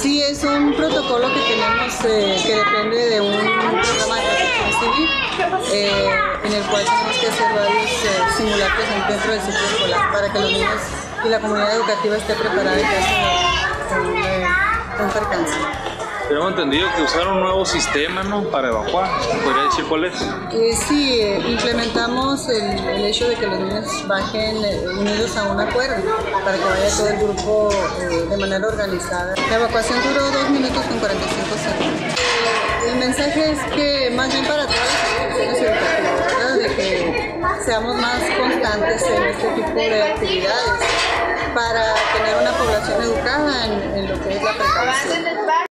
Sí, es un protocolo que tenemos eh, que depende de un programa de protección civil, eh, en el cual tenemos que hacer varios eh, simulacros dentro del sitio escolar para que los niños y la comunidad educativa esté preparada en caso de, un percance. Tenemos entendido que usaron un nuevo sistema, ¿no? Para evacuar. ¿Podría decir cuál es? Eh, sí, eh, implementamos el, el hecho de que los niños bajen eh, unidos a una cuerda para que vaya todo el grupo eh, de manera organizada. La evacuación duró 2 minutos con 45 segundos. El mensaje es que más bien para todas las instituciones educativas, de que seamos más constantes en este tipo de actividades para